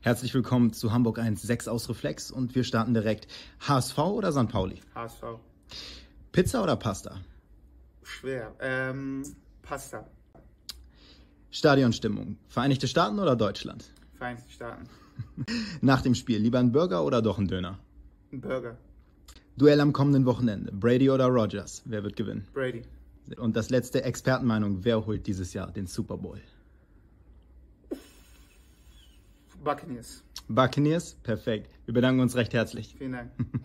Herzlich willkommen zu Hamburg 1 6 aus Reflex und wir starten direkt. HSV oder St. Pauli? HSV. Pizza oder Pasta? Schwer. Ähm, Pasta. Stadionstimmung. Vereinigte Staaten oder Deutschland? Vereinigte Staaten. Nach dem Spiel lieber ein Burger oder doch ein Döner? Ein Burger. Duell am kommenden Wochenende. Brady oder Rogers? Wer wird gewinnen? Brady. Und das letzte Expertenmeinung. Wer holt dieses Jahr den Super Bowl? Buccaneers. Buccaneers? Perfekt. Wir bedanken uns recht herzlich. Vielen Dank.